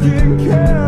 Didn't care.